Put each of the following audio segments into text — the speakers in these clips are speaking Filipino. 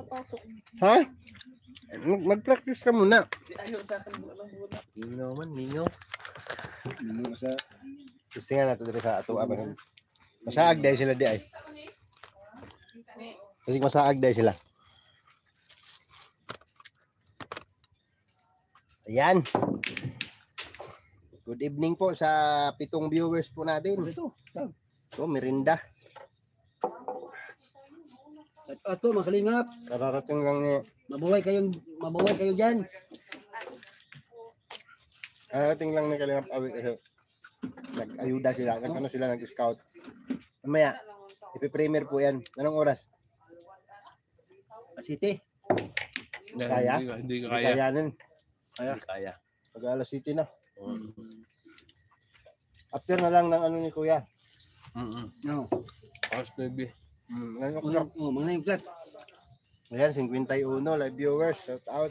papasok. Ha? Mag- Mag-practice ka muna. Ayaw sa akin muna. Ningaw man, ningaw. Ano sa Gusto nga nato sa ato abang. Masaag dahil sila di ay. Kasi masaag dahil sila. Ayan. Good evening po sa pitong viewers po natin. ito? So, merinda. At ato makalingap. Kararating lang ni Mabuhay kayong mabuhay kayo diyan. Kararating lang ni Kalingap Awit kasi nag-ayuda sila. Nag ano sila nag-scout. Mamaya, ipiprimer po yan. Anong oras? City. Kaya? Hindi, hindi Hindi kaya. kayanin. Kaya. Kaya. Pag alas city na. After na lang ng ano ni Kuya. Mm-mm. No. Alas 9. Mm, ngayon ako Mga oh, mga name flat. Ayan, 51 live viewers. Shout out.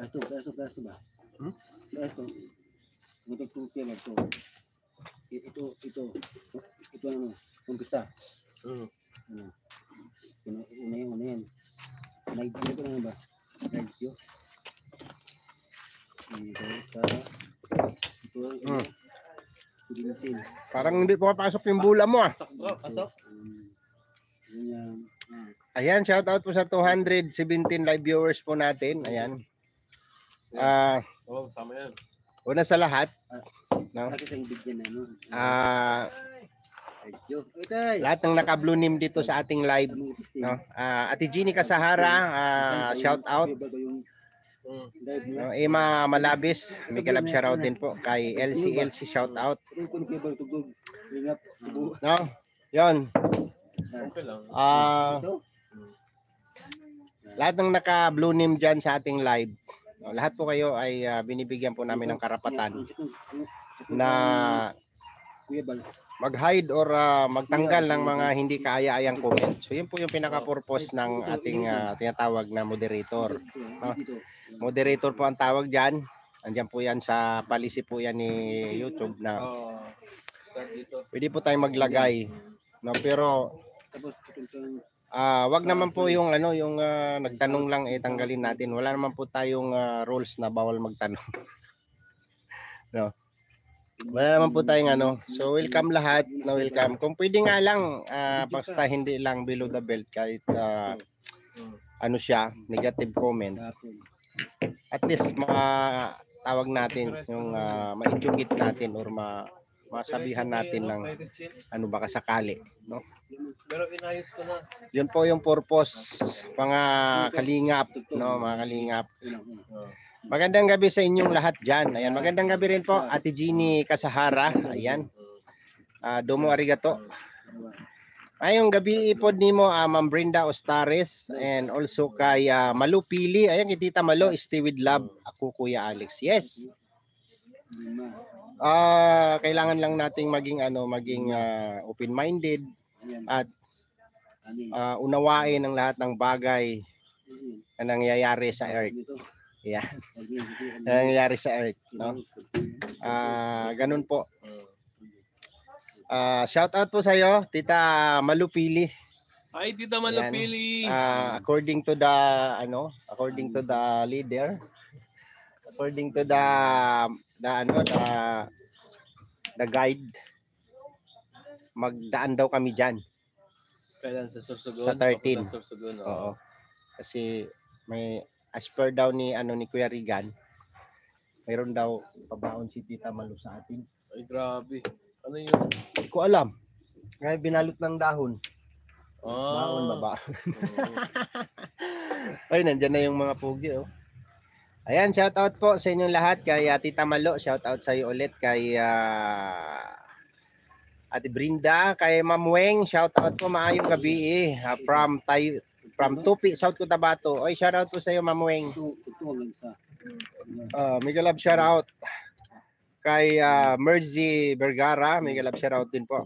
Ito, ito, ito ba? Hmm? Ito. Ito ito kaya ito. Ito ito ito ano, umpisa. Mm. Ano? Una una yun, una yan. Live view ko na ba? Live view. Ito sa ito Mm. Pilipitin. Parang hindi pumapasok yung bula mo ah. Pasok bro, pasok. Ayan, shout out po sa 217 live viewers po natin. Ayan. Ah, Oo, sama yan. una sa lahat, No? Ano? ah. Okay. lahat ng naka-blue name dito sa ating live, no? Ah, Ate Jeannie Kasahara, ah, shout out. Mm. No, na. Emma Malabis, may kalab shoutout din po kay LCLC shout out. Ito ko kay bang tugtog. Lingap. Tubo. No? 'Yon. Ah, Ito. lahat ng naka blue name diyan sa ating live. no, lahat po kayo ay ah, binibigyan po namin ng karapatan na mag-hide or ah, magtanggal ng mga hindi kaaya-ayang comment. So yun po yung pinaka-purpose ng ating ah, tinatawag na moderator. Ah. Moderator po ang tawag diyan. Andiyan po yan sa policy po yan ni YouTube na pwede po tayong maglagay. No, pero ah wag naman po yung ano yung ah, nagtanong lang eh tanggalin natin. Wala naman po tayong ah, rules na bawal magtanong. no. Wala naman po tayong ano. So welcome lahat. No, welcome. Kung pwede nga lang ah, basta hindi lang below the belt kahit ah, ano siya, negative comment. At least mga tawag natin yung uh, ma-educate natin or ma masabihan natin ng ano baka sakali, no? Pero inayos ko na. Yun po yung purpose mga kalingap, no, mga kalingap. Magandang gabi sa inyong lahat diyan. Ayan, magandang gabi rin po Ate Jeannie Kasahara. Ayan. Ah, domo arigato. Ayong gabi ipod nimo uh, Ma'am Brenda Ostares and also kay ah, Malu Pili. Ayan, kay Tita Malu, stay with love. Ako Kuya Alex. Yes. Ah, kailangan lang nating maging ano, maging ah, open-minded at ah, unawain ang lahat ng bagay na nangyayari sa earth. Yeah. Nangyayari sa earth, no? Ah, ganun po. Ah, shout out po sa iyo, Tita Malupili. Ay, tita Malupili. Ah, according to the ano, according to the leader, according to the the ano, the the guide magdaan daw kami diyan. Kailan sa Sursugon? Sa 13. Sa Sursugon, Oo. Kasi may as per daw ni ano ni Kuya Rigan, mayroon daw pabaon si Tita Malu sa atin. Ay, grabe. Ano yun? Hindi ko alam. Ngayon binalot ng dahon. Ah. Baon baba. Oo. Ay, nandyan na yung mga pugi, oh. Ayan, shout out po sa inyong lahat kay ah, Tita Malo, shout out sa iyo ulit kay ah, Ate Brinda, kay Ma'am Weng, shout out po maayong gabi eh, ah, from Tay from Tupi, South Cotabato. Oy, shout out po sa iyo Ma'am Weng. Uh, mega love shout out kay ah, Mercy Vergara, mega love shout out din po.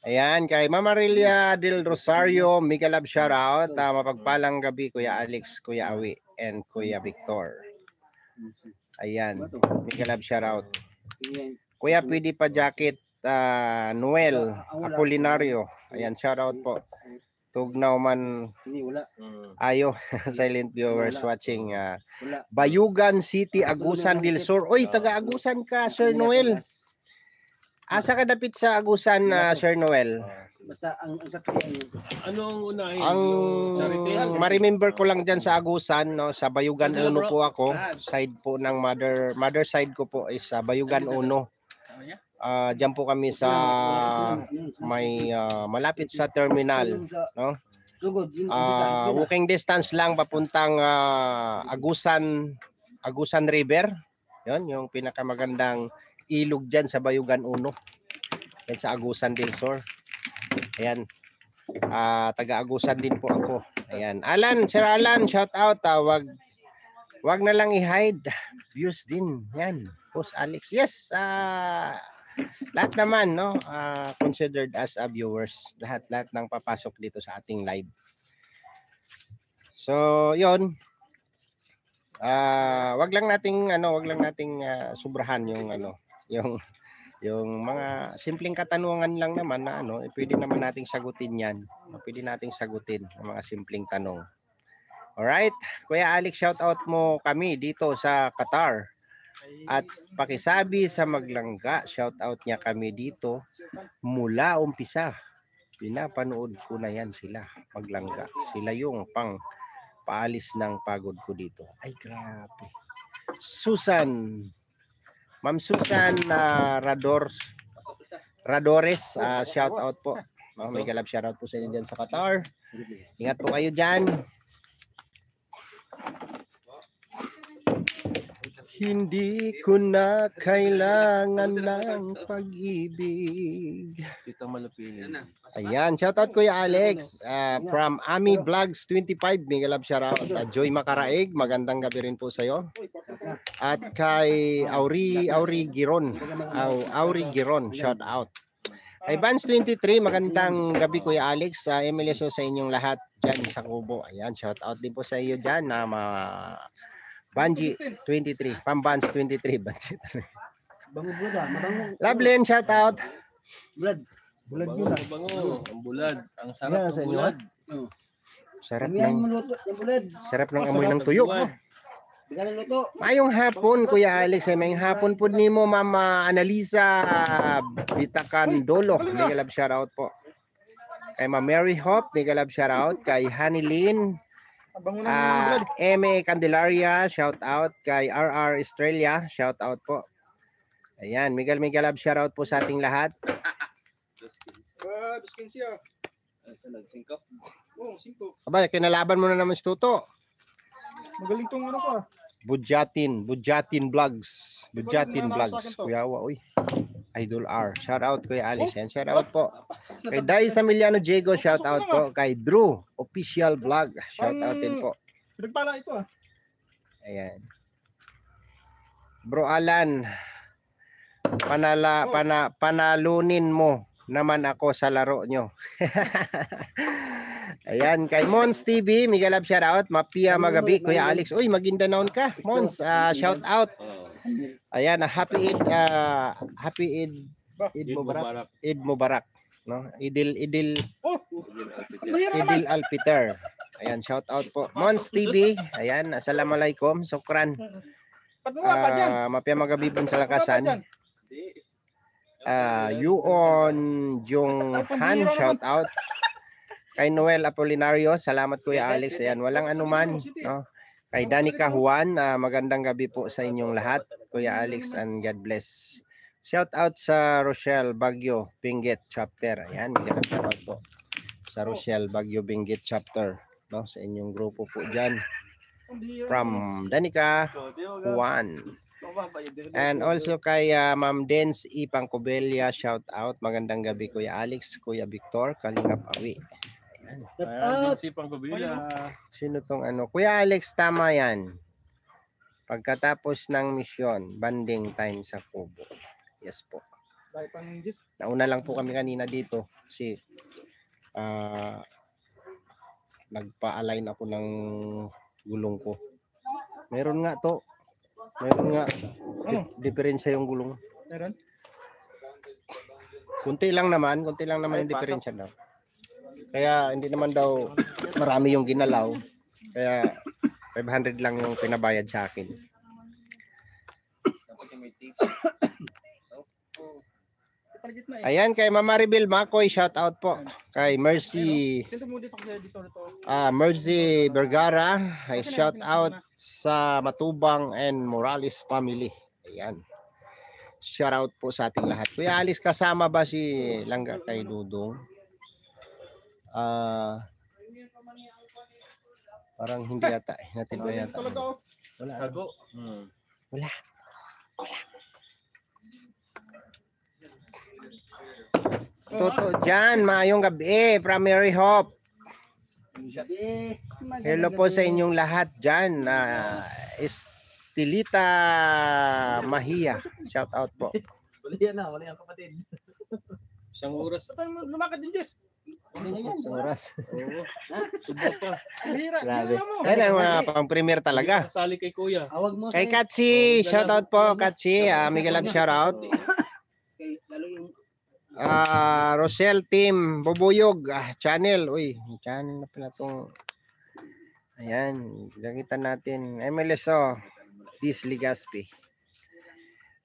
Ayan. Kay Mama Rilia del Rosario, mega love shout out. Ah, mapagpalang gabi Kuya Alex, Kuya Awi, and Kuya Victor. Ayan, mega love shout out. Ayan. Kuya, pwede pa jacket ah, Noel Apolinario. Ayan, shout out po. Tugnaw man Hindi, wala. Mm. ayo silent viewers Wala. watching ah, Wala. Bayugan City, Agusan del Sur. Oy, taga Agusan ka, Sir Noel. Asa ka dapit sa Agusan, ah, Sir Noel? Basta ang ang Ano ang unahin? Ang Yung charity? ma-remember ko lang diyan sa Agusan, no, sa Bayugan Uno po ako. Side po ng mother mother side ko po is sa Bayugan Uno. Ah, diyan po kami sa may ah, malapit sa terminal, no? Ah, walking distance lang papuntang ah, Agusan Agusan River. 'Yon, yung pinakamagandang ilog diyan sa Bayugan Uno. Yan sa Agusan del Sur. Ayan. Ah, taga Agusan din po ako. Ayan. Alan, Sir Alan, shout out. Ah, wag wag na lang i-hide. Views din. Yan. Post Alex. Yes, ah lahat naman no ah, considered as a viewers. Lahat lahat ng papasok dito sa ating live. So yon ah wag lang nating ano wag lang nating ah, subrahan yung ano yung yung mga simpleng katanungan lang naman na ano eh, pwede naman nating sagutin yan. Pwede nating sagutin ang mga simpleng tanong. Alright. Kuya Alex shout out mo kami dito sa Qatar at pakisabi sa maglangga, shout out niya kami dito mula umpisa. Pinapanood ko na yan sila, maglangga. Sila yung pang paalis ng pagod ko dito. Ay, grabe. Susan, Ma'am Susan ah, Rador, Radores, ah, shout out po. Oh, may galap shout out po sa inyo dyan sa Qatar. Ingat po kayo dyan. Hindi ko na kailangan ng pag-ibig. Tita Malupilin. Ayan, shoutout Kuya Alex ah, from Ami Vlogs 25. Mega love shoutout. Uh, Joy Makaraig, magandang gabi rin po sa iyo. At kay Auri Auri Giron. Au, Auri Giron, shoutout. Kay Vans 23, magandang gabi Kuya Alex. Sa MLSO sa inyong lahat diyan sa Kubo. Ayan, shoutout din po sa iyo diyan na mga Banji 23, Pambans 23, Banji. Bango bulad ah, mabango. Lovely and shoutout. Bulad. Bango, bango. Ang bulad. Ang sarap sa ng bulad. Sarap ng mo luto ng bulad. sarap ng Masarap amoy ng tuyo. bulad. Bigyan ng luto. Mayong hapon, Kuya Alex. Ay, mayong hapon po ni mo, Mama Analisa Bitakan Dolo. Mega love shoutout po. Kay Ma'am Mary Hop, mega love shoutout. Kay Honey Lynn, ah M.A. Candelaria, shoutout. Kay R.R. Estrella, shoutout po. Ayan, mega mega love shoutout po sa ating lahat. Aba, kinalaban mo na naman si Tuto. Magaling tong ano ko ah. Budjatin, Budjatin Vlogs. Budjatin na Vlogs. sa akin to. Kuya Awa, uy. Idol R. Shout out Kuya Alex. Yan, shout out po. Kay Dai Samiliano Diego, shout out po. Kay Drew, official vlog. Shout out din po. Pinagpala ito ah. Ayan. Bro Alan, panala, pana, panalunin mo naman ako sa laro nyo. Ayan, kay Mons TV, Miguel Lab shout out. Mapia Magabi, Kuya Alex. Uy, magindanawon ka. Mons, ah, shout out. Oh. Ayan, happy Eid, ah, happy Eid, Eid Mubarak. Eid Mubarak. No? Idil, idil, Oh, idil Alpiter. Ayan, shout out po. Mons TV, ayan, assalamualaikum, sukran. Ah, mapia magabibon sa Wala pa lakasan. dyan. Ah, Yuon Jung Han, shout out. Kay Noel Apolinario, salamat Kuya Alex. Ayan, walang anuman, no? Kay Danica Juan, ah, magandang gabi po sa inyong lahat. Kuya Alex and God bless. Shout out sa Rochelle Bagyo Benguet chapter. Ayan, shout out po sa Rochelle Bagyo Benguet chapter, no? Sa inyong grupo po diyan from Danica Juan. And also kay ah, Ma'am Dens Cobelia, shout out. Magandang gabi Kuya Alex, Kuya Victor, Kalingap Awi. Shout Ayan, out. si Pang Kabila. Sino tong ano? Kuya Alex, tama yan. Pagkatapos ng misyon, banding time sa Kubo. Yes po. Nauna lang po kami kanina dito kasi ah nagpa-align ako ng gulong ko. Meron nga to. Meron nga. Ano? Di- diferensya yung gulong. Meron. Kunti lang naman, kunti lang naman yung diferensya daw. Kaya hindi naman daw marami yung ginalaw. Kaya 500 lang yung pinabayad sa akin. Ayan kay Mama Maribel Makoy, shout out po. Kay Mercy ah Mercy Vergara, ay shout out sa Matubang and Morales family. Ayan. Shout out po sa ating lahat. Kuya Alice kasama ba si Langga kay Dudong? Ah Parang hindi yata. eh. Natin ba yata? Oh. Wala. Tago. Hmm. Toto dyan, maayong gabi, Primary Hope. Gabi. Hello po sa inyong lahat dyan. Uh, Estilita Mahia. Shout out po. Wala yan na, wala yan kapatid. Isang oras. Lumakad din, Jess. Isang oras. Oo. Subok pa. Hira. Grabe. Hira mo. Kaya lang mga pang premier talaga. Kasali kay kuya. Awag mo Kay Katsi, shout out po Katsi. Uh, Miguel Love shout out. kay lalo yung Ah, Rosel Team Bubuyog ah, channel. Uy, channel na pala tong Ayan, nakita natin. MLSO Dis Ligaspi.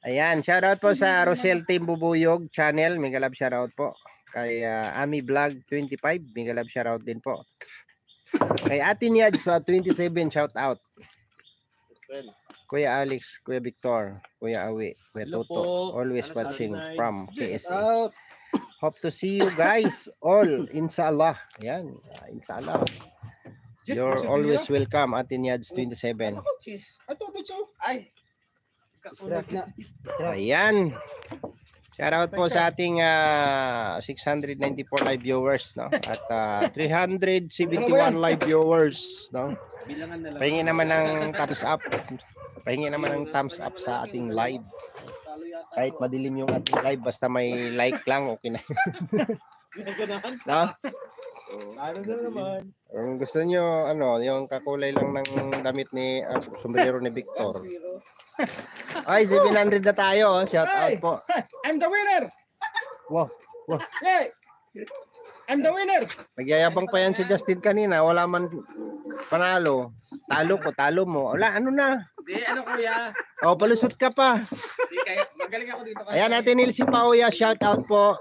Ayan, shoutout po sa Rosel Team Bubuyog channel. Mega love shoutout po. Kay ah, Ami Vlog 25, mega love shoutout din po. Kay Ate Niad sa 27 shoutout. Kuya Alex, Kuya Victor, Kuya Awi, Kuya Hello Toto, po. always Ano, watching night? from KSA. Hope to see you guys all inshallah. Yan, ah, inshallah. You're always welcome at Yads 27. Ako, Jess. Ito, dito. Ay. Sarap na. Ayan. Shout out po sa ating ah, 694 live viewers no at ah, 371 live viewers no. Bilangan na lang. Pahingi naman ng thumbs up. Pahingi naman ng thumbs up sa ating live. Kahit madilim yung ating live basta may like lang okay na. no? Ano na naman? Kung gusto nyo, ano, yung kakulay lang ng damit ni uh, sombrero ni Victor. Ay, 700 na tayo. Oh. Shout out po. I'm the winner. Wow. Wow. Hey. I'm the winner. Nagyayabang pa yan si Justin kanina. Wala man panalo. Talo ko, talo mo. Wala, ano na. Di, ano kuya? O, palusot ka pa. Di, kaya, magaling ako dito kasi. Ayan natin Nilsi Pauya. Shout out po.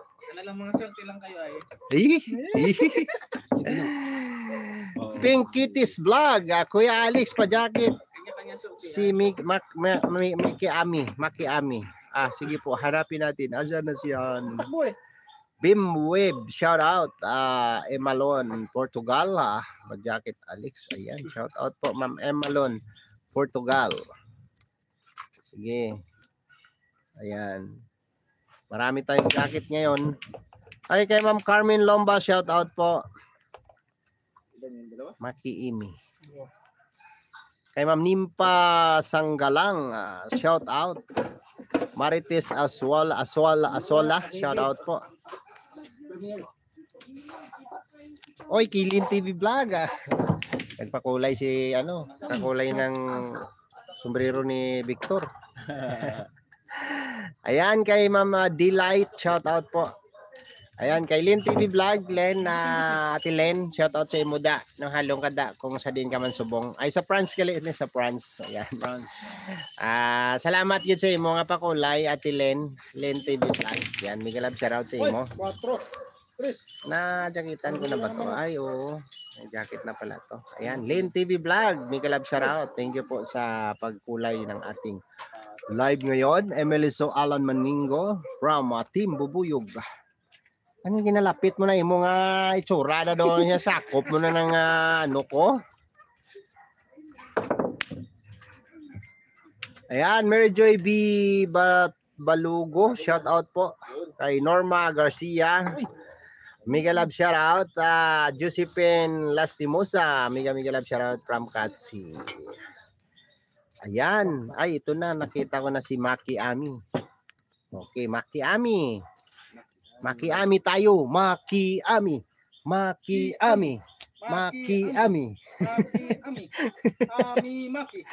Lang mga swerte lang kayo ay. Pink Kitties Vlog. Ah, Kuya Alex, swerte. Si Mik, Mak, Ma, Ma, Miki Ami. Maki Ami. Ah, sige po. Hanapin natin. Asan na siya? Eh. Bim Web, shout out. Ah, Emalon, Portugal. Ah, mag-jacket Alex. Ayan, shout out po Ma'am Emalon, Portugal. Sige. Ayan. Marami tayong jacket ngayon. Ay, kay Ma'am Carmen Lomba, shout out po. Maki Imi. Kay Ma'am Nimpa Sanggalang, ah, shout out. Marites Aswal, Aswal, Asola, shout out po. Oy, Kilin TV Vlog ah. Nagpakulay si ano, kakulay ng sombrero ni Victor. Ayan kay Mama Delight, shout out po. Ayan kay Lin TV Vlog, Len na Ate Len, shout out sa imo da ng halong kada kung sa din ka man subong. Ay sa France gali ni sa France. Ayan. France. Ah, salamat gyud sa imo nga pakulay Ate Len, Len TV Vlog. Yan, Miguel Lab shout out sa imo. 4. Chris. Na jacketan ko na ba to? Ay, oo. May jacket na pala to. Ayan, Lane TV Vlog. Mika Love shout out. Thank you po sa pagkulay ng ating live ngayon. Emeliso Alan Maningo from uh, Team Bubuyog. Ano ginalapit mo na imo nga itsura na doon niya sakop mo na ng ah, ano ko? Ayan, Mary Joy B. Bat Balugo, shout out po kay Norma Garcia. Mega love shout out uh, Josephine Lastimosa. Mega mega love shout out from Katsi. Ayan. Ay, ito na. Nakita ko na si Maki Ami. Okay, Maki Ami. Maki Ami tayo. Maki Ami. Maki Ami. Maki Ami. Maki.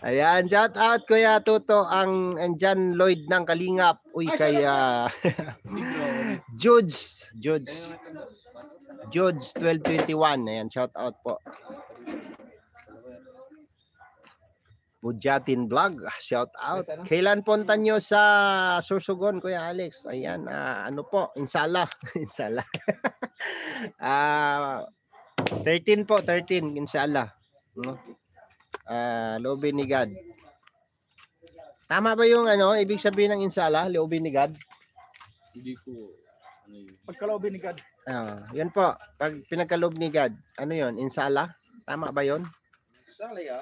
Ayan, shout out Kuya Tuto ang andyan Lloyd ng Kalingap. Uy, Ay, kay ah, Judge, Judge, Judge 1221. Ayan, shout out po. Budjatin Vlog, shout out. Kailan punta nyo sa Sursugon, Kuya Alex? Ayan, ah, ano po, insala. insala. Ah, 13 po, 13, insala. No? Ah, loobin ni God. Tama ba yung ano, ibig sabihin ng insala, loobin ni God? Hindi ko, ano yun. Pagkalawin ni God. Ah, yun po. Pag pinagkaloob ni God, ano yun? Insala? Tama ba yun?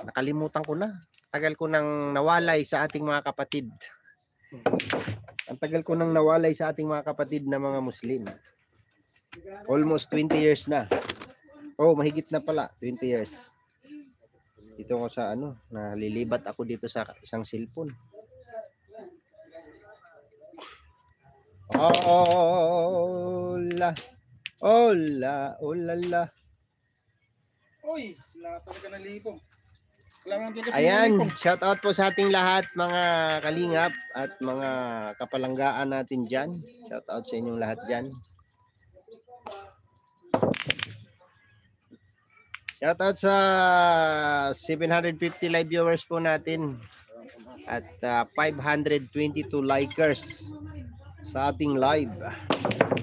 Nakalimutan ko na. Tagal ko nang nawalay sa ating mga kapatid. Ang tagal ko nang nawalay sa ating mga kapatid na mga Muslim. Almost 20 years na. Oh, mahigit na pala. 20 years. Dito ko sa ano, nalilibat ako dito sa isang cellphone. Hola. Hola, olala. Uy, wala talaga nalipong. Ayan, shout out po sa ating lahat mga kalingap at mga kapalanggaan natin dyan. Shout out sa inyong lahat dyan. Shout out sa 750 live viewers po natin at ah, 522 likers sa ating live.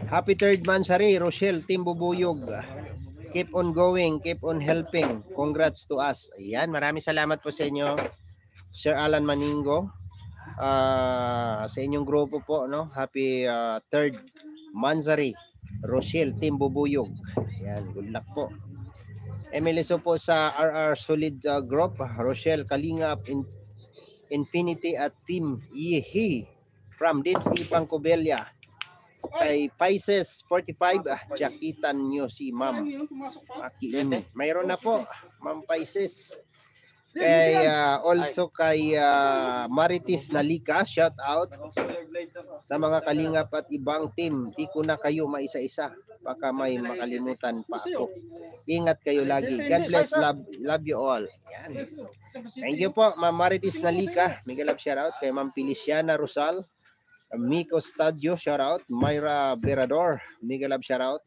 Happy third Mansari, Rochelle, Team Bubuyog. Keep on going, keep on helping. Congrats to us. Ayan, maraming salamat po sa inyo. Sir Alan Maningo. ah, sa inyong grupo po, no? Happy ah, third Manzari, Rochelle, Team Bubuyog. Ayan, good luck po. MLSO po sa RR Solid ah, Group, Rochelle Kalingap, In- Infinity at Team Yehi from Dids Ipang Cobelia. Kay Pisces 45, ah, jakitan nyo si Ma'am. Makiin. Mayroon na po, Ma'am Pisces. Kay ah, also kay ah, Maritis Nalika, shout out sa mga kalingap at ibang team. Di ko na kayo maisa-isa. Baka may makalimutan pa ako. Ingat kayo lagi. God bless. Love, love you all. Yan. Thank you po, Ma'am Maritis Nalika. Miguel love shout out kay Ma'am Feliciana Rosal. Miko Stadio, shout out. Myra Berador, Miguel love shout out.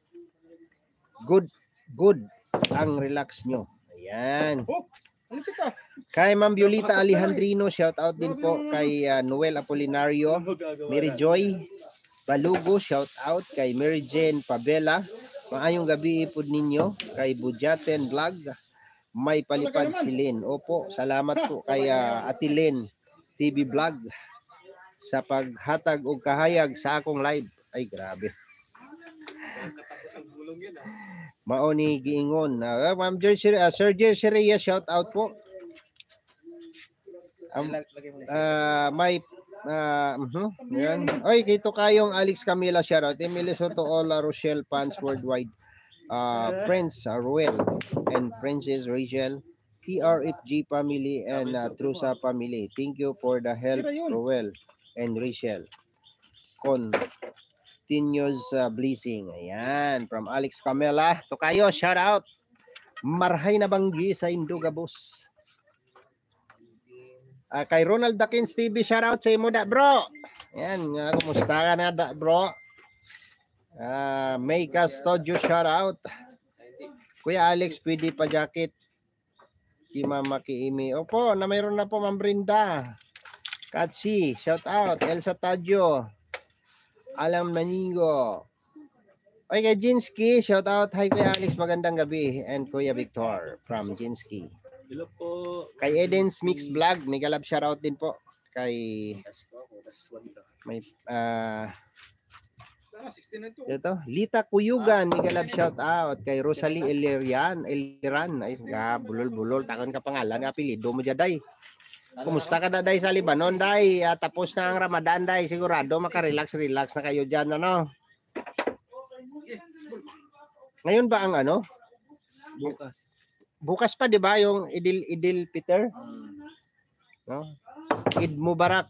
Good, good ang relax nyo. Ayan. Ano kita? Kay Ma'am Violita Alejandrino, shout out din po kay ah, Noel Apolinario, Mary Joy Balugo, shout out kay Mary Jane Pabela. Maayong gabi po ninyo kay Budjaten Vlog. May palipad si Lynn. Opo, salamat po kay ah, Ate Lynn TV Vlog sa paghatag og kahayag sa akong live. Ay grabe. Mao ni giingon. Ah, Ma'am Jersey, ah, Sir Jersey Reyes, shout out po. Am- Ah, may ah, mhm, yan. Oy, kito kayong Alex Camila shoutout. Emily Soto all ah, Rochelle fans worldwide. Uh, Prince uh, Ruel and Princess Rachel, TRFG family and uh, Trusa family. Thank you for the help. Ruel and Rachel. Continuous uh, blessing. Ayan, from Alex Camila. To kayo, shout out. Marhay na banggi sa Indugabos. Ah, kay Ronald Dakins TV, shout out sa imo da, bro. Yan, nga, kumusta ka na da, bro? Ah, May Custodio, shout out. Kuya Alex, pwede pa jacket. Si Mama Kiimi. Opo, na mayroon na po, Ma'am Brinda. Katsi, shout out. Elsa Tadio. Alam Naningo. Oy, kay Jinsky, shout out. Hi, Kuya Alex, magandang gabi. And Kuya Victor from Jinsky. Hello po. Kay Eden's Mix Vlog, may galab shoutout din po. Kay may 16 na ito. Lita Kuyugan, may galab shoutout. Kay Rosalie Eliran, Eliran, ay bulol-bulol takon ka pangalan, apelyido mo jaday. Kumusta ka na day sa Lebanon day? Ah, tapos na ang Ramadan day, sigurado maka-relax relax na kayo diyan ano. Ngayon ba ang ano? Bukas. Bukas pa 'di ba yung Idil Idil Peter? no? Eid Mubarak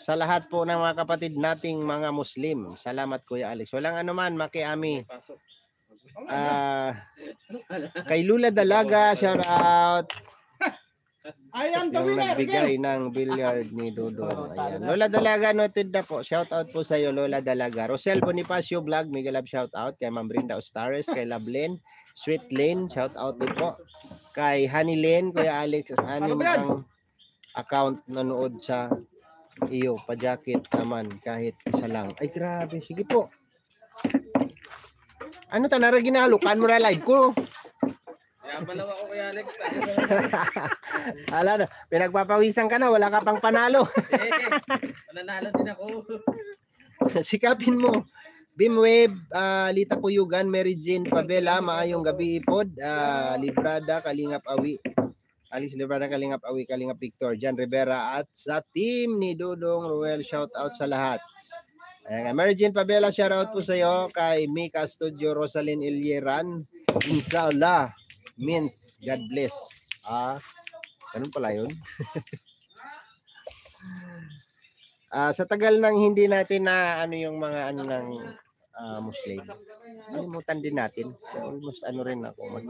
sa lahat po ng mga kapatid nating mga Muslim. Salamat Kuya Alex. Walang anuman, makiami. Ah, kay Lula Dalaga, shout out. I am the winner. nagbigay ng billiard ni Dudong. Ayan. Lola Dalaga, noted na po. Shout out po sa iyo, Lola Dalaga. Rosel Bonifacio Vlog, mega love shout out. Kay Ma'am Brenda Ostares, kay Lablen, Sweet Lane, shout out din po. Kay Honey Lane, Kuya Alex, anim ang account nanood sa iyo. Pa-jacket naman, kahit isa lang. Ay, grabe. Sige po. Ano ta nara ginalukan mo na live ko? Pala ako kay Alex. Ala na, pinagpapawisan ka na, wala ka pang panalo. Eh, mananalo din ako. Sikapin mo. Bimweb, uh, Lita Kuyugan, Mary Jane Pabela, maayong gabi ipod, ah, Librada, Kalingap Awi, Alice Librada, Kalingap Awi, Kalingap Victor, Jan Rivera, at sa team ni Dudong Ruel, shout out sa lahat. Ayan, Mary Jane Pabela, shout out po sa iyo, kay Mika Studio, Rosalyn Ilyeran, Inshallah, means God bless. Ah, ganun pala yun. Ah, sa tagal nang hindi natin na ano yung mga ano ng ah, Muslim. Nalimutan din natin. Almost ano rin ako mag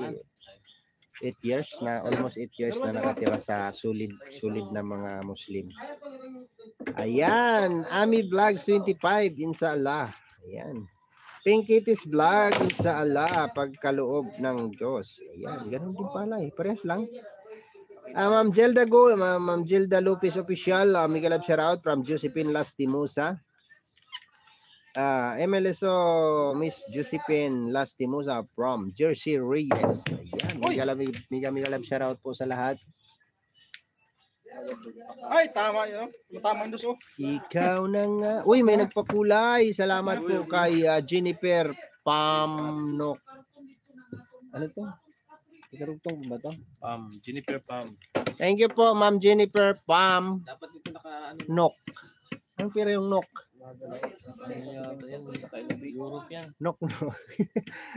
8 years na almost 8 years na nakatira sa sulid sulid na mga Muslim. Ayan, Ami Vlogs 25 inshallah. Ayan. Pink Kitties Vlog inshallah pagkaloob ng Diyos. Ayan, ganun din pala eh. Parehas lang. Ah, Ma'am Jelda Go, Ma'am Ma'am Jelda Lopez official, uh, Miguel Ab shout out from Josephine Lastimosa. Ah, MLSO Miss Josephine Lastimosa from Jersey Reyes. Ayan, Miguel Ab, Miguel, Miguel Ab shout out po sa lahat. Ay, tama yun. Tama yung dos, oh. Ikaw na nga. Uy, may nagpakulay. Salamat po kay ah, Jennifer Pamnok. Ano to? Ikarugtong ba to? Pam, Jennifer Pam. Thank you po, Ma'am Jennifer Pam Dapat dito naka ano Nok. Anong pira yung Nok? Nok, nok.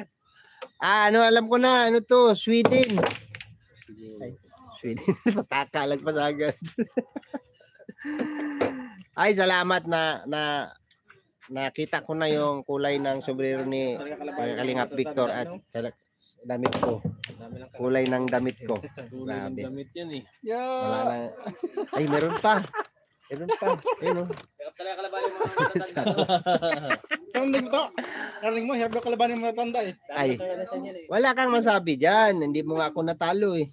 ah, ano, alam ko na. Ano to? Sweden. Pataka lang pa sa agad. Ay, salamat na na nakita ko na yung kulay ng sombrero ni Kalingap Victor at damit ko. Kulay ng damit ko. kulay ng Grabe. damit yan eh. Wala na. Ay, meron pa. Meron pa. Ayun oh. Kaya talaga kalaban yung mga matatanda. Narinig mo to. Mo, hirap na kalabanin mo natanda eh. Ay. Eh. Wala kang masabi dyan. Hindi mo nga ako natalo eh.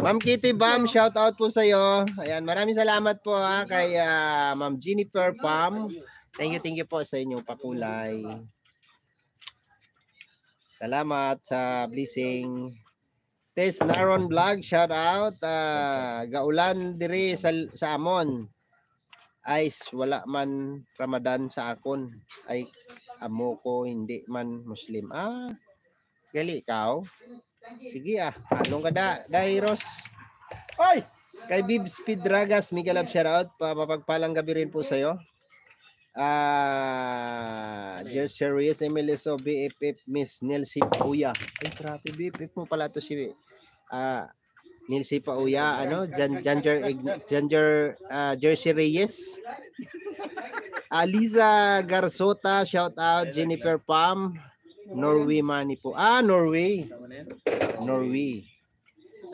Ma'am Kitty Bam, shout out po sa iyo. Ayan, maraming salamat po ha kay ah, Ma'am Jennifer Pam. Thank you, thank you po sa inyong pakulay. Salamat sa blessing. Tess Naron Vlog, shout out. Ah, gaulan diri sa, sa Amon. Ice, wala man Ramadan sa akon. Ay, amo ko hindi man Muslim. Ah, gali ikaw. Sige ah, anong ka da, Dairos? Ay! Kay Bib Speed Dragas, Miguel Ab shoutout. Papapagpalang gabi rin po sa'yo. Ah, Dear Serious MLSO BFF Miss Nelsie Pauya. Ay, grabe BFF mo pala to si ah Nelsie Pauya, ano? Jan Janger Janger ah, Jersey Reyes. Aliza Garsota, shout out Jennifer Pam. Norway Money po. Ah, Norway. Norway.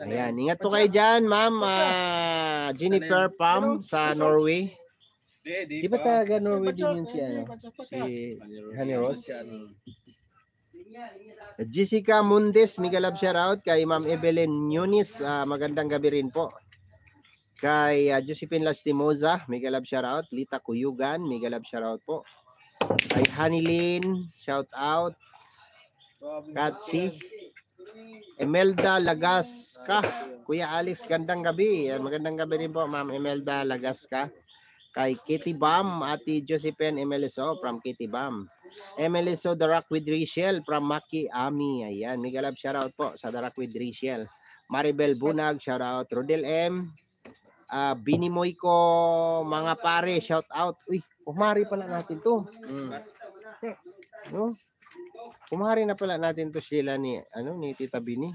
Ayan, ingat po kayo dyan, ma'am. ah, Jennifer Pam sa Norway. Di, ba taga Norway din yun si ano? Si Honey Rose? Jessica Mundes, Miguel Love shoutout kay Ma'am Evelyn Yunis, ah, magandang gabi rin po. Kay ah, Josephine Lastimoza, Miguel Love shoutout, Lita Kuyugan, Miguel Love shoutout po. Kay Hanilin, shout out. Katsi, Emelda Lagasca, Kuya Alex, gandang gabi. Magandang gabi rin po, Ma'am Emelda Lagasca. Kay Kitty Bam, Ate Josephine MLSO from Kitty Bam. The Rock with Rachel from Maki Ami. Ayan, Miguel Love shoutout po sa Rock with Rachel. Maribel Bunag, shoutout. Rodel M. Uh, Binimoy ko, mga pare, shoutout. Uy, kumari pala natin to. Mm. No? Kumari na pala natin to sila ni ano ni Tita Bini.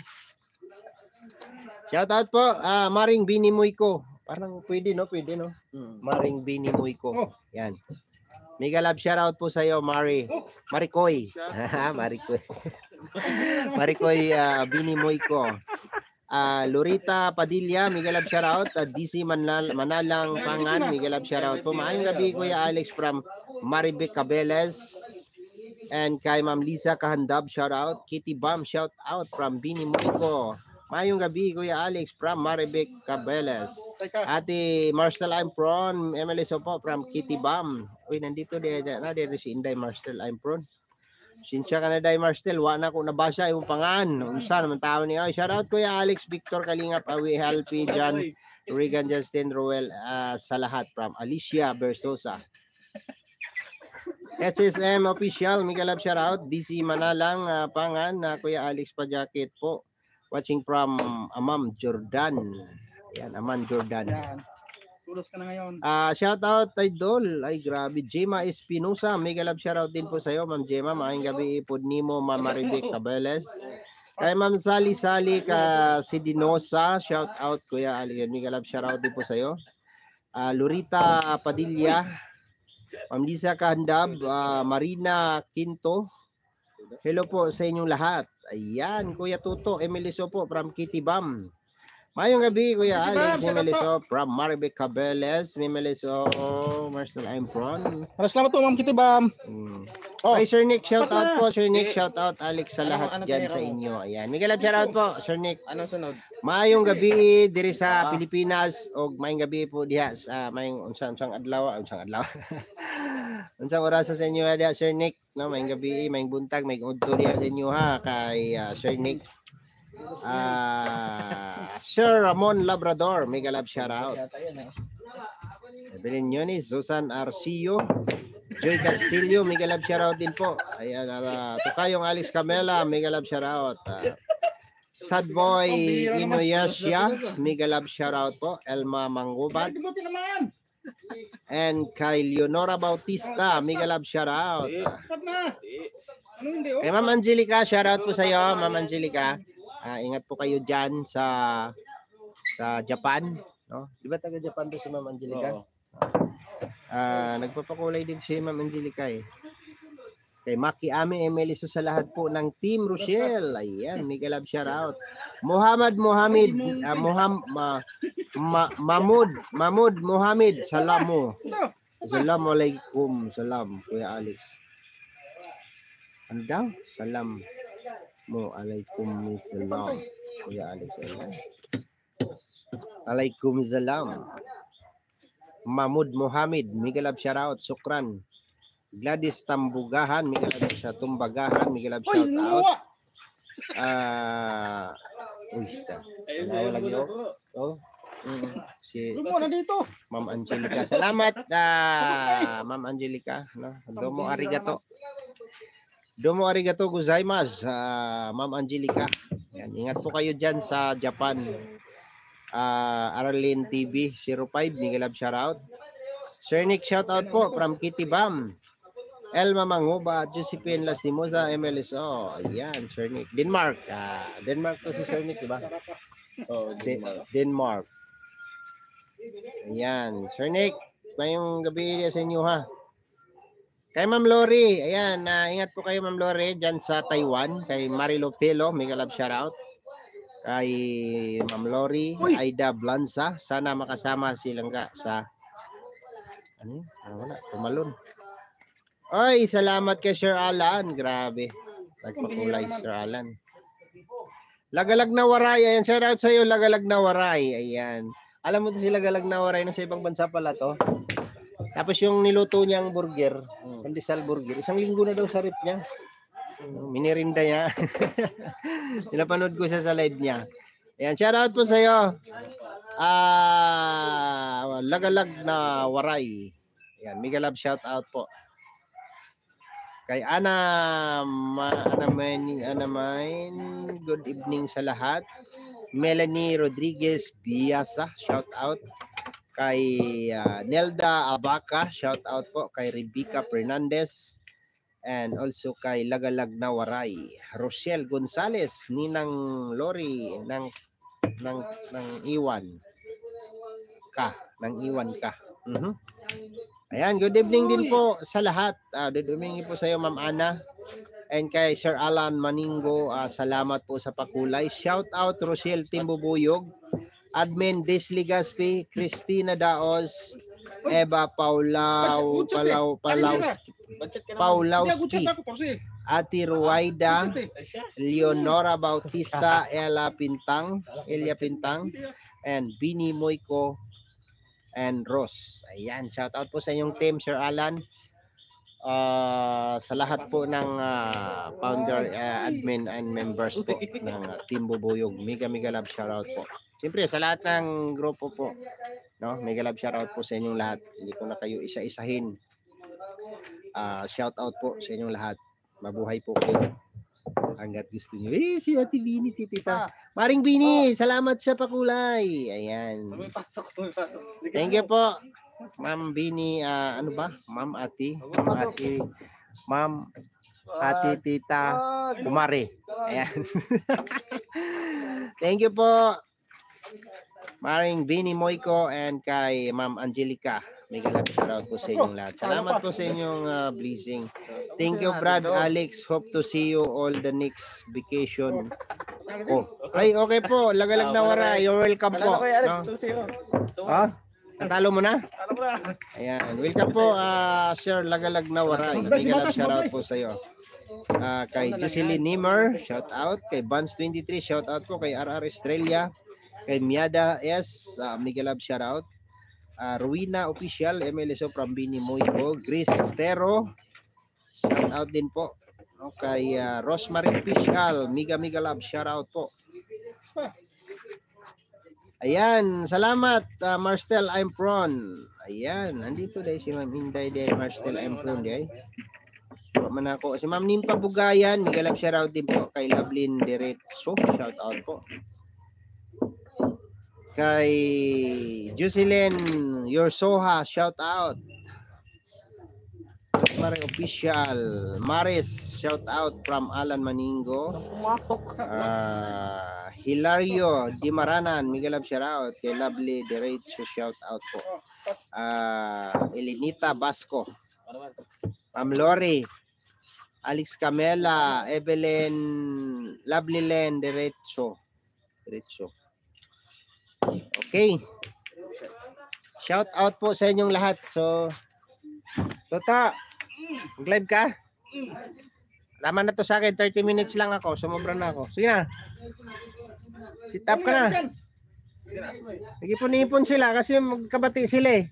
Shout out po, ah Maring Bini Moyko. Parang pwede no, pwede no. Maring Bini Moyko. Oh. Yan. Mega love shout out po sa iyo, Mari. Marikoy. Marikoy. Marikoy ah, Bini Moyko. Ah, Lorita Padilla, Miguel Love shoutout. Uh, DC Manal Manalang Pangan, Miguel Love shoutout po. Maayong gabi, Kuya Alex from Maribec Cabeles. And kay Ma'am Lisa Kahandab, shoutout. Kitty Bam, shoutout from Bini Murico. Maayong gabi, Kuya Alex from Maribec Cabeles. Ate Marcel Impron, MLS po from Kitty Bam. Uy, nandito di na di si Inday Marcel Impron. Sinsya ka na day Marcel, wa na ko nabasa imong pangan. Unsa naman tao niya. Ay, shout out Kuya Alex Victor Kalingap, Awi Helpi, John, Regan Justin Roel ah, sa lahat from Alicia Bersosa. SSM official, Miguel Lab shout out. DC Manalang ah, pangan na Kuya Alex Pajakit po. Watching from Amam Jordan. Ayan, Aman Jordan. yan. Tulos ka na ngayon. Ah, shout out Idol. Ay grabe, Jema Espinosa. Mega love shout out din po sa iyo, Ma'am Jema. Maayong gabi ipod nimo, Ma'am Marivic Cabeles. Kay Ma'am Sally Sally ka Sidinosa, shout out Kuya Ali. Mega love shout out din po sa iyo. Ah, Lurita Padilla. Ma'am Lisa Kahandab, ah, Marina Quinto. Hello po sa inyong lahat. Ayan, Kuya Tuto, Emiliso po from Kitty Bam. Mayong gabi, Kuya Kitty Alex, Emiliso from Maribec Cabeles, Emiliso, Marcel Impron. Maraming salamat po, Ma'am Kitty Bam. Oh, Kay Sir Nick, shout out po. Sir Nick, Eh, shout out. Alex sa ano- lahat ano dyan tinira sa inyo. Ayan. Miguel, shout out po. Sir Nick. Anong sunod? Maayong gabi diri sa Ah. Pilipinas o maayong gabi po diha sa maayong unsang unsang adlaw, ah, unsang adlaw. unsang oras sa inyo diha Sir Nick, no? Maayong gabi, maayong buntag, maayong udto diha sa inyo ha kay ah, Sir Nick. Ah, Sir Ramon Labrador, mega love shout out. Yan eh. Evelyn Yunis, Susan Arcio, Joy Castillo, mega love shout out din po. Ayan, uh, Tukayong Alex Camela, mega love shout out. Ah, Sad Boy Inuyasya, mega love shout out po. Elma Mangubat. And kay Leonora Bautista, mega love shout out. Sapat na. Hindi, oh? Kay Ma'am Angelica, shout out po sa iyo, Ma'am Angelica. Ah, ingat po kayo diyan sa sa Japan, no? Di ba taga Japan to si Ma'am Angelica? Ah, nagpapakulay din si Ma'am Angelica eh. Kay Maki Ami Emeliso sa lahat po ng Team Rochelle. Ayan, mega love shout out. Muhammad Muhammad ah, Muham ma, ma, Mahmud Mahmud Muhammad Salamu. Assalamualaikum. Salam Kuya Alex. Ano daw? Salam mo alaikum salam Kuya Alex. Ayan. Alaikum salam. Mahmud Mohammed, Miguel Ab shoutout, Sukran. Gladys Tambugahan, Miguel Ab siya Tumbagahan, Miguel Ab Uy, shoutout. lumuwa. Ah, uy, ta- Wala lagi oh. Oh. Mm, si Lumuwa na dito. Ma'am Angelica. Salamat, ah, Ma'am Angelica. No? Domo arigato. Domo arigato gozaimasu, ah, Ma'am Angelica. Yan, ingat po kayo dyan sa Japan. Ah, Arlene TV 05, Miguel Ab shoutout. Sir Nick shoutout po from Kitty Bam. Elma Manguba, Josephine Lastimosa, MLSO. Ayan, Sir Nick. Denmark. Ah, Denmark to si Sir Nick, di ba? Oh, De- Denmark. Ayan. Sir Nick, ngayong gabi sa inyo ha. Kay Ma'am Lori, ayan, na ingat po kayo Ma'am Lori dyan sa Taiwan. Kay Marilo Pelo, mega love shoutout. Kay Ma'am Lori, Aida Blanza, sana makasama silang ka sa ano? Ah, wala, tumalon. Oy, salamat kay Sir Alan. Grabe. Nagpakulay Sir Alan. Lagalag na waray. Ayan, shout out sa iyo, Lagalag na waray. Ayan. Alam mo to si Lagalag na waray na sa ibang bansa pala to. Tapos yung niluto niyang burger, pandesal burger, isang linggo na daw sa rip niya. Mm, Minirinda niya. Pinapanood ko siya sa live niya. Ayan, shout out po sa iyo. Ah, Lagalag na waray. Ayan, mega love shout out po. Kay Ana, Ma, Ana Main, Ana Main, good evening sa lahat. Melanie Rodriguez Biasa, shout out. Kay ah, Nelda Abaca, shout out po. Kay Rebecca Fernandez. And also kay Lagalag na Waray. Rochelle Gonzales, Ninang Lori, ng, ng, ng Iwan. Ka, ng Iwan ka. Mhm. Ayan, good evening din po sa lahat. Ah, good evening po sa iyo, Ma'am Ana. And kay Sir Alan Maningo, ah, salamat po sa pakulay. Shout out Rochelle Timbubuyog, Admin Disli Gaspi, Christina Daos, Eva ako Paulowski, chat ako, Torsi. Ati Ruwaida, Ate, Ay, siya. Leonora Bautista, Ella Pintang, Elia Pintang, and Bini Moiko, and Ross. Ayan, shout out po sa inyong team, Sir Alan. Ah, sa lahat po ng ah, founder, ah, admin, and members po ng Team Bubuyog. Mega mega love shout out po. Siyempre, sa lahat ng grupo po, no? Mega love shout out po sa inyong lahat. Hindi ko na kayo isa-isahin. Ah, shout out po sa inyong lahat. Mabuhay po kayo. Hanggat gusto niyo. Eh, si Ate Bini, titita. Maring Bini, salamat sa pakulay. Ayan. May pasok, may pasok. Thank you po. Ma'am Bini, ah, ano ba? Ma'am Ati. Ma'am Ati. Ma'am Ati Tita Kumari. Ayan. Thank you po. Maring Bini Moiko and kay Ma'am Angelica. May galap shoutout po sa inyong lahat. Salamat po sa inyong ah, blessing. Thank you, Brad Alex. Hope to see you all the next vacation. Oh. Ay, okay po. Lagalag na wara. You're welcome po. No? 2-0. Ha? Natalo mo na? Ayan. Welcome po, ah Sir Lagalag na Waray. Mega love shout out po sa iyo. Ah, kay Jocelyn Nimmer, shout out. Kay Buns23, shout out po. Kay RR Estrella. Kay Miada S, uh, mega love shout out. Ah, Ruina Official, MLSO from Bini Moico. Chris Stero, shout out din po. No, kay ah, Rosemary Official, mega mega love shout out po. Ayan, salamat uh, Marstel I'm Prawn. Ayan, nandito dahil si Ma'am Hinday dahil Marstel I'm Prawn dahil. Wala man ako. Si Ma'am Nimpa Bugayan, Miguel shout out din po kay Lovelyn Diretso, shout out po. Kay Jocelyn Yorsoha, shout out. Mare official, Maris, shout out from Alan Maningo. Ah, Hilario Di Maranan, Miguel Love shout out. Kay Lovely Derecho shout out po. Ah, Elinita Basco. Ma'am Lori. Alex Camela, Evelyn Lovely Len Derecho. Derecho. Okay. Shout out po sa inyong lahat. So, Tota, mag-live ka? Laman na to sa akin, 30 minutes lang ako, sumobra na ako. Sige na. Sit up ka na. Nag-ipon-ipon sila kasi magkabati sila eh.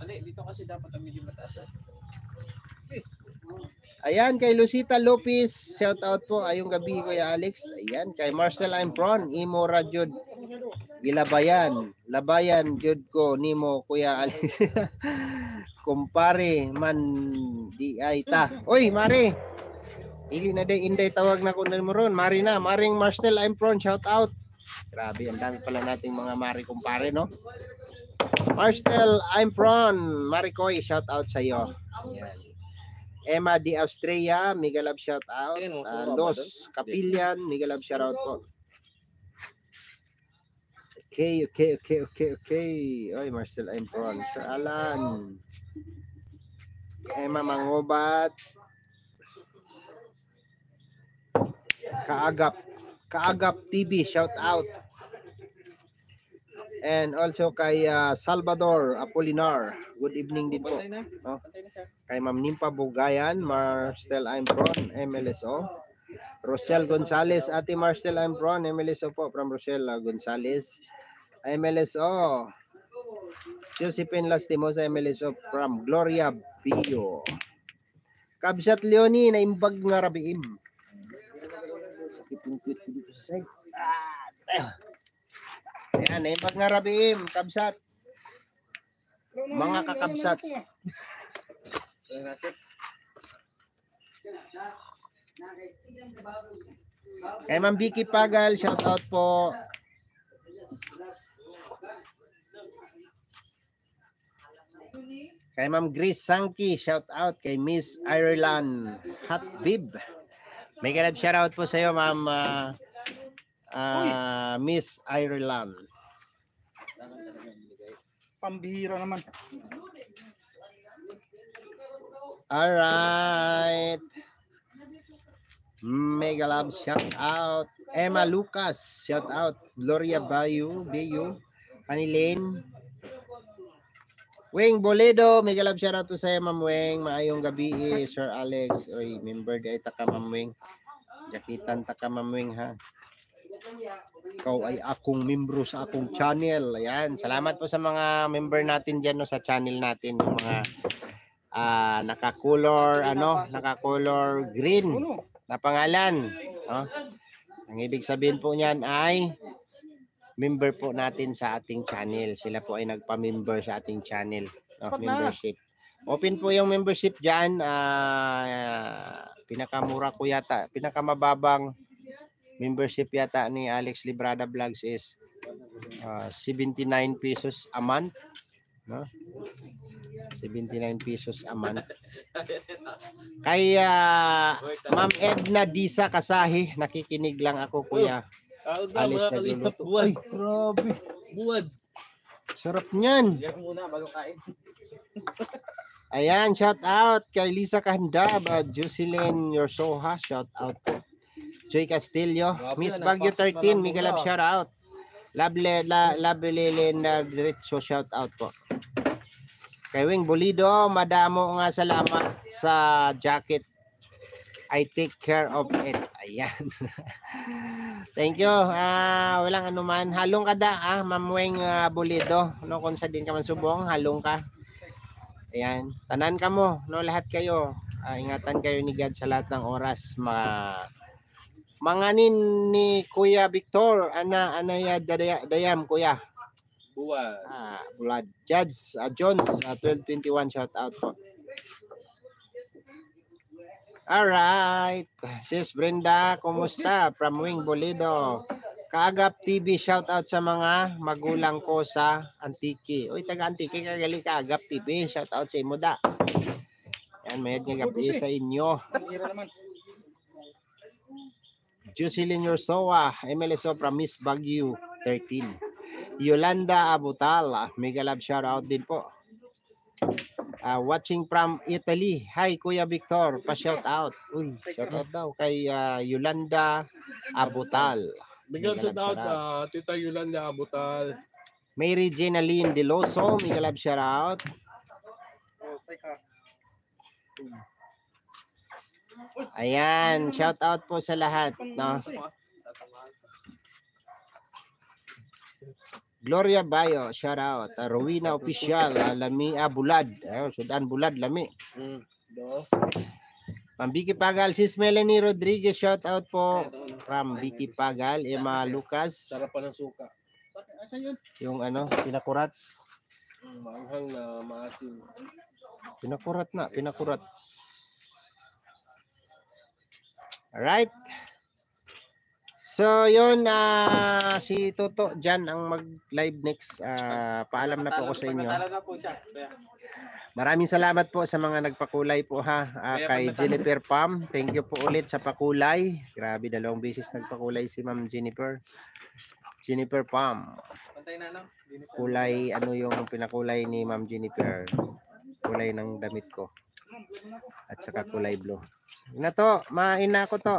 Mali, dito kasi dapat ang medyo mataas. eh. Ayan, kay Lucita Lopez, shout out po. Ayong gabi, Kuya Alex. Ayan, kay Marcel I'm Prawn, Imo Rajud, Gilabayan, Labayan, Jud ko, Nimo, Kuya Alex. Kumpare, man, di ay ta. Oy, Mari. Ili na day, inday tawag na ko mo ron. Mari na, Maring Marcel I'm Prawn, shout out. Grabe, ang dami pala nating mga Mari kumpare, no? Marcel I'm Prawn, Maricoy, shout out sa iyo. Ayan. Emma di Australia, mega love shout out. Uh, Los Capillian, mega love shout out po. Okay, okay, okay, okay, okay. Oy, Marcel I'm prawn. Sir Alan. Emma Mangobat. Kaagap. Kaagap TV, shout out. And also kay uh, Salvador Apolinar. Good evening din po. Oh. Kay Ma'am Nimpa Bugayan, Marcel Impron, MLSO. Rosel Gonzales, Ate Marcel Impron, MLSO po from Rosel uh, Gonzales. MLSO. Josephine Lastimosa, MLSO from Gloria Bio. Kabsat Leonie, naimbag nga rabiim. Sakit yung tweet ko. Ah, nga rabiim, kabsat. Mga kakabsat. Chef. Kay Ma'am Vicky Pagal, shout out po. Kay Ma'am Grace Sanki, shout out kay Miss Ireland Hatbib. May ganap shout out po sa iyo, Ma'am ah, ah, Miss Ireland. Pambihira naman. Alright. Mega love shout out. Emma Lucas shout out. Gloria Bayu, Bayu. Anilene. Weng Boledo, mega love shout out to sa Ma'am Weng. Maayong gabi eh, Sir Alex. Oy, member di ta ka Ma'am Weng. Jakitan ta ka Ma'am Weng ha. Ikaw ay akong membro sa akong channel. Ayan, salamat po sa mga member natin diyan no, sa channel natin, yung mga ah naka-color ano, naka-color green na pangalan. No? Ang ibig sabihin po niyan ay member po natin sa ating channel. Sila po ay nagpa-member sa ating channel. No? Membership. Open po yung membership dyan. Ah, pinakamura ko yata. Pinakamababang membership yata ni Alex Librada Vlogs is ah, 79 pesos a month. No? 79 pesos a month. Kaya Ma'am Edna Disa Kasahi, nakikinig lang ako kuya. Na Alis na. Buwan. Ay, grabe. Buwan. Sarap niyan. Diyan muna bago kain. Ayan, shout out kay Lisa Kahanda, ba Jocelyn Yorsoha, shout out po. Joy Castillo, Grabe Miss na, na 13, lang Miguel muna. shout out. Lable la Lable na diretso shout out po. Kay Wing Bolido, madamo nga salamat sa jacket. I take care of it. Ayan. Thank you. Ah, walang anuman. Halong ka da, ah, Ma'am Weng ah, Bolido. No, kung sa din ka man subong, halong ka. Ayan. Tanan ka mo, no, lahat kayo. Ah, ingatan kayo ni God sa lahat ng oras. Ma Manganin ni Kuya Victor, ana ana ya daya, dayam kuya. Buwan. Ah, Blood Judge ah, Jones ah, 1221 shout out po. Alright. Sis Brenda, kumusta? From Wing Bolido. Kaagap TV, shout out sa mga magulang ko sa Antiki. Uy, taga Antiki, kagali Kaagap TV. Shout out sa imo da. Yan, mayad nga gabi sa inyo. Jocelyn Yorsoa, MLSO from Miss Baguio 13. Yolanda Abutal, mega love shout out din po. Ah, watching from Italy. Hi Kuya Victor, pa-shout out. Uy, shout out daw kay ah, Yolanda Abutal. Bigyan shout out. ah, Tita Yolanda Abutal. Mary Jenaline Deloso, mega love shout out. Ayan, shout out po sa lahat, no? Gloria Bayo, shout out. Ah, Rowena Official, ah, Lami ah, Bulad. Ayun, Sudan Bulad, Lami. Mm. Pambiki Pagal, sis Melanie Rodriguez, shout out po from Biki Pagal, Emma Lucas, Sarapan ng suka. Asan yun? yung ano, pinakurat. Mm, Maanghang na maasim. Pinakurat na, pinakurat. Alright. So, yun, ah, si Toto dyan ang mag-live next. Ah, paalam na po ako sa inyo. Maraming salamat po sa mga nagpakulay po ha. Kaya kay Jennifer Pam. Thank you po ulit sa pakulay. Grabe, dalawang beses nagpakulay si Ma'am Jennifer. Jennifer Pam. Kulay, ano yung pinakulay ni Ma'am Jennifer? Kulay ng damit ko. At saka kulay blue. Na to, main na ako to.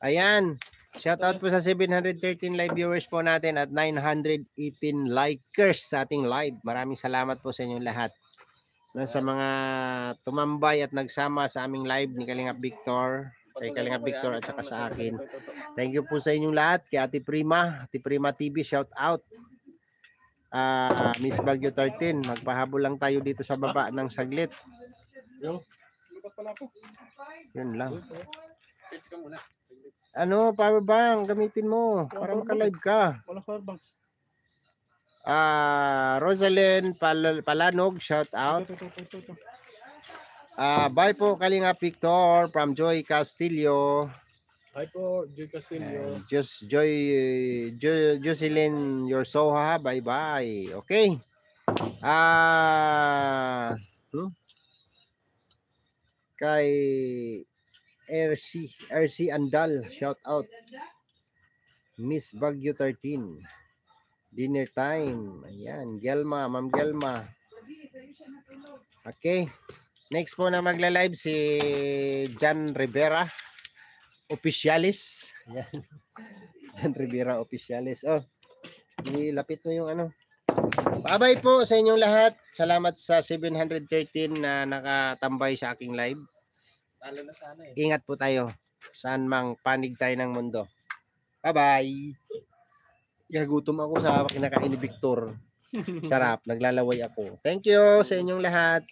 Ayan. Shout out po sa 713 live viewers po natin at 918 likers sa ating live. Maraming salamat po sa inyong lahat. Sa mga tumambay at nagsama sa aming live ni Kalingap Victor, kay Kalingap Victor at saka sa akin. Thank you po sa inyong lahat. Kay Ate Prima, Ate Prima TV, shout out. Ah, Miss Bagyo 13, magpahabol lang tayo dito sa baba ng saglit. Yung, Lipat pala ako. Yun lang. Ano, power bank, gamitin mo para maka-live ka. Walang powerbank. Ah, Rosalind Pal- Palanog, shout out. Ah, bye po Kalinga Victor from Joy Castillo. Hi po, Joy Castillo. Just Joy jo, Jocelyn Yorsoha, bye bye. Okay. Ah, hmm? Kay RC RC Andal, shout out. Miss Bagyo 13. Dinner time. Ayan, Gelma, Ma'am Gelma. Okay. Next po na magla-live si Jan Rivera Officialis. Yan. Jan Rivera Officialis. Oh, ilapit mo yung ano. Bye-bye po sa inyong lahat. Salamat sa 713 na nakatambay sa aking live. Talo na sana eh. Ingat po tayo. Saan mang panig tayo ng mundo. Bye-bye. Gagutom ako sa kinakain ni Victor. Sarap. Naglalaway ako. Thank you sa inyong lahat.